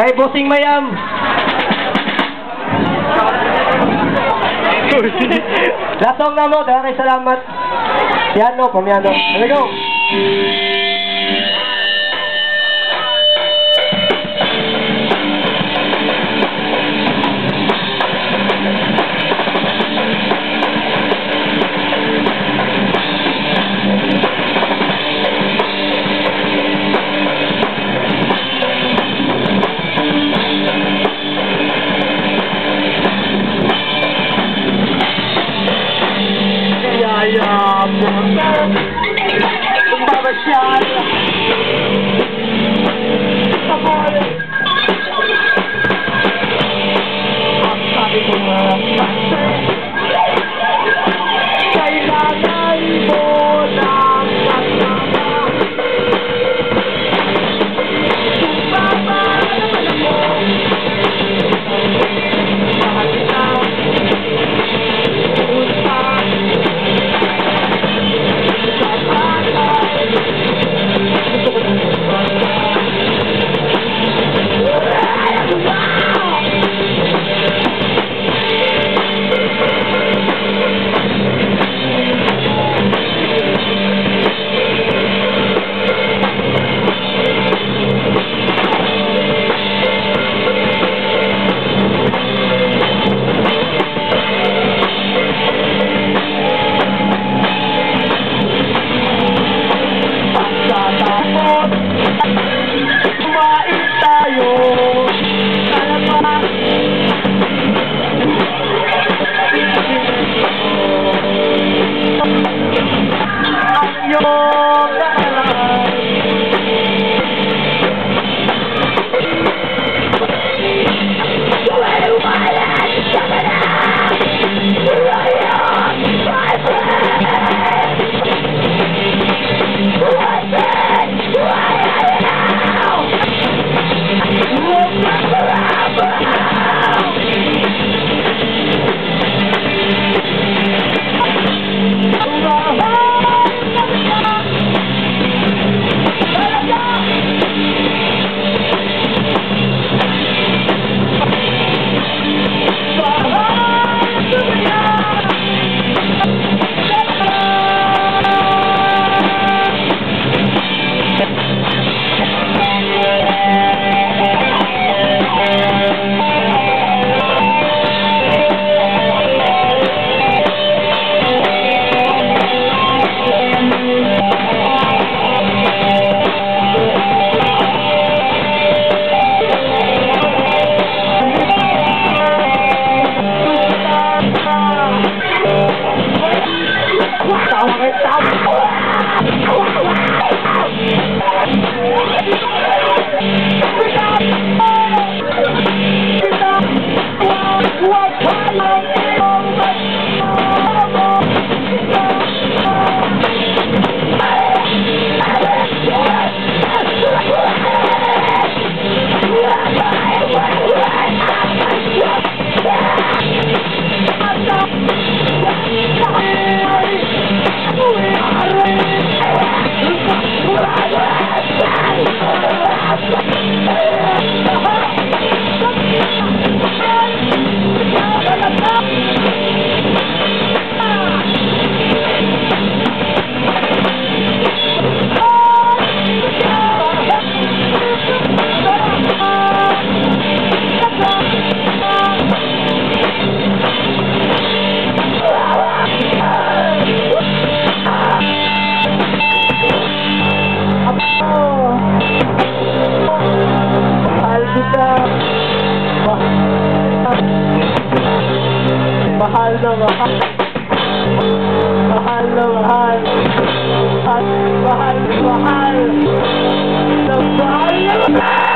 Kay Bossing Mayam. Latong na mo, kay salamat. Piano, pamiano. Here we go. your Mahal na mahal. Mahal na mahal. Mahal, mahal, mahal. Mahal na mahal.